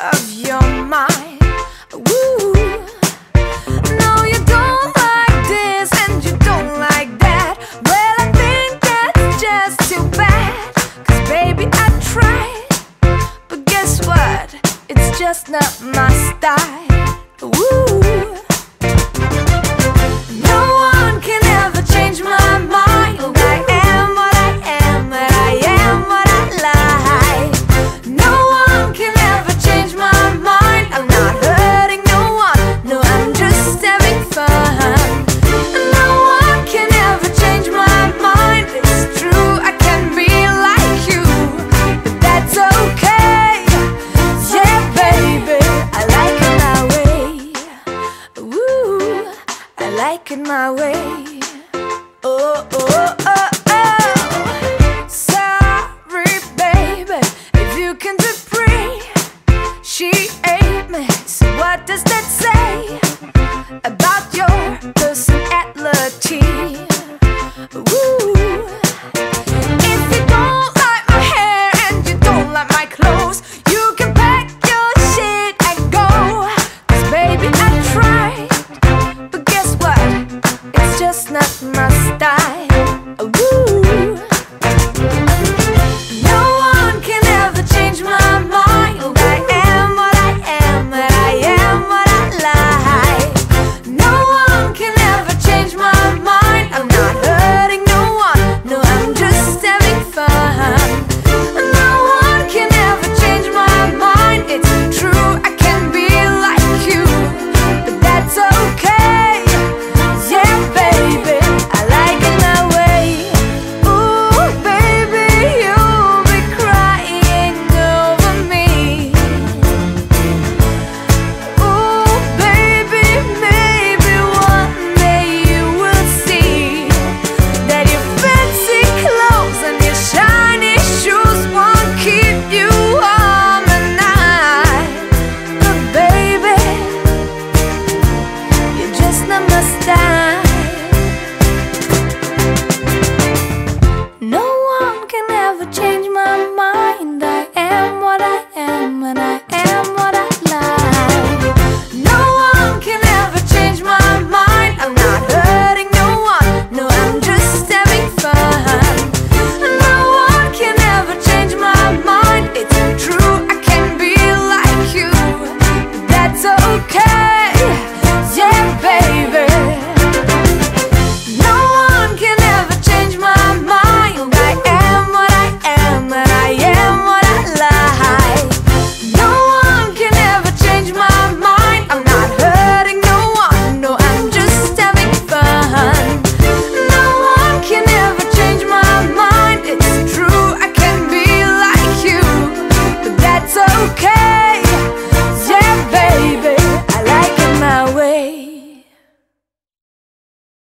of your mind. Woo. No, you don't like this and you don't like that. Well, I think that's just too bad. Cause baby, I tried. But guess what? It's just not my style. My way. Oh, oh, oh, oh. Sorry, baby, if you can be free. She ate me, so what does that say? just not my